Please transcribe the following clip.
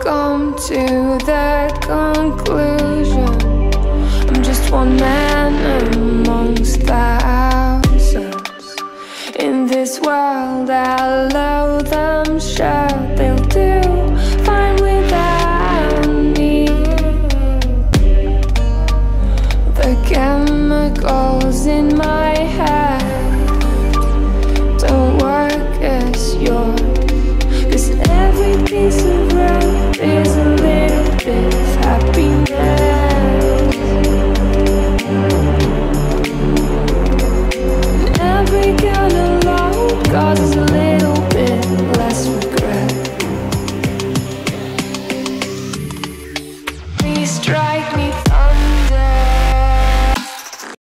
come to that conclusion. I'm just one man amongst thousands in this world I love. try